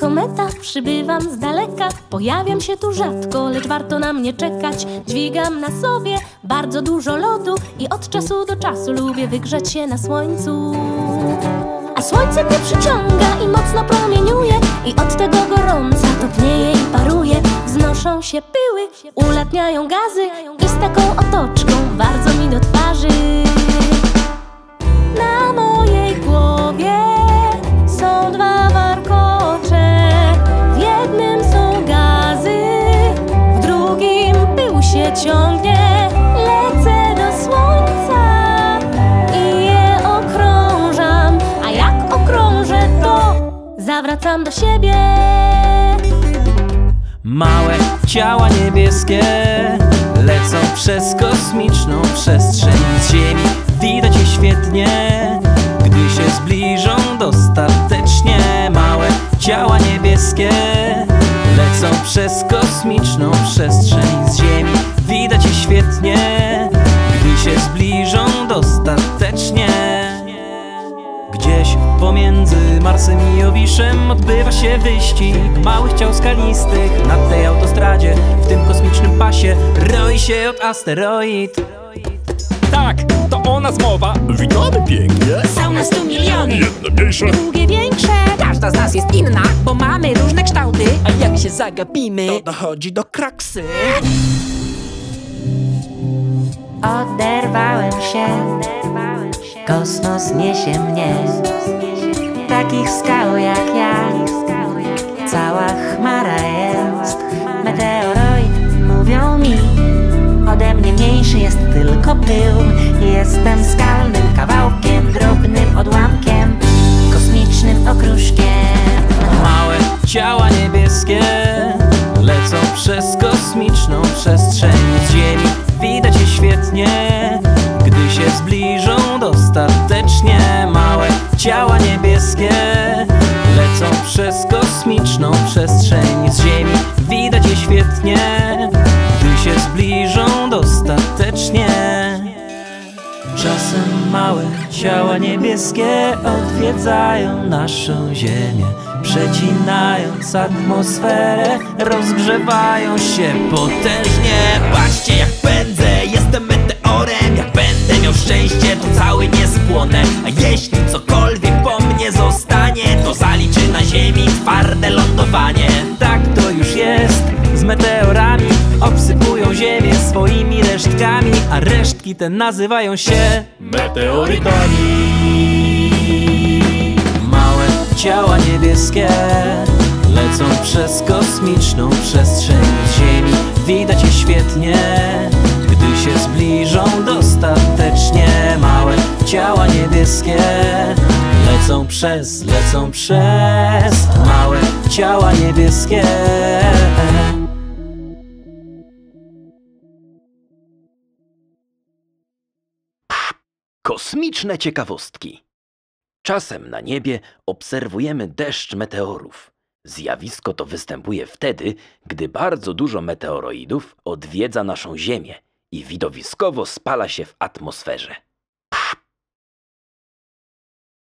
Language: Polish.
kometa, przybywam z daleka. Pojawiam się tu rzadko, lecz warto na mnie czekać. Dźwigam na sobie bardzo dużo lodu I od czasu do czasu lubię wygrzać się na słońcu. A słońce mnie przyciąga i mocno promieniuje I od tego gorąca topnieje i paruje. Wznoszą się pyły, ulatniają gazy ciągnie Lecę do słońca i je okrążam A jak okrążę to zawracam do siebie Małe ciała niebieskie lecą przez kosmiczną przestrzeń z Ziemi. Widać je świetnie, gdy się zbliżą dostatecznie. Małe ciała niebieskie lecą przez kosmiczną przestrzeń się zbliżą dostatecznie. Gdzieś pomiędzy Marsem i Jowiszem odbywa się wyścig małych ciał skalistych na tej autostradzie. W tym kosmicznym pasie roi się od asteroid. Tak, to o nas mowa Witamy pięknie Są nas tu miliony, Jedne mniejsze Drugie większe każda z nas jest inna, bo mamy różne kształty. A jak się zagapimy, To dochodzi do kraksy. Się, kosmos niesie mnie. Takich skał jak ja, cała chmara jest. Meteoroid mówią mi, ode mnie mniejszy jest tylko pył. Jestem skalnym kawałkiem, drobnym odłamkiem, kosmicznym okruszkiem. Małe ciała niebieskie lecą przez kosmiczną przestrzeń. Z Ziemi. Widać je świetnie, niebieskie lecą przez kosmiczną przestrzeń z Ziemi. Widać je świetnie, gdy się zbliżą dostatecznie. Czasem małe ciała niebieskie odwiedzają naszą ziemię Przecinając atmosferę, rozgrzewają się potężnie Patrzcie ziemi twarde lądowanie Tak to już jest z meteorami Obsypują ziemię swoimi resztkami A resztki te nazywają się Meteorytami Małe ciała niebieskie lecą przez kosmiczną przestrzeń Ziemi. Widać je świetnie, gdy się zbliżą dostatecznie. Małe ciała niebieskie lecą przez, lecą przez małe ciała niebieskie. Kosmiczne ciekawostki. Czasem na niebie obserwujemy deszcz meteorów. Zjawisko to występuje wtedy, gdy bardzo dużo meteoroidów odwiedza naszą Ziemię i widowiskowo spala się w atmosferze.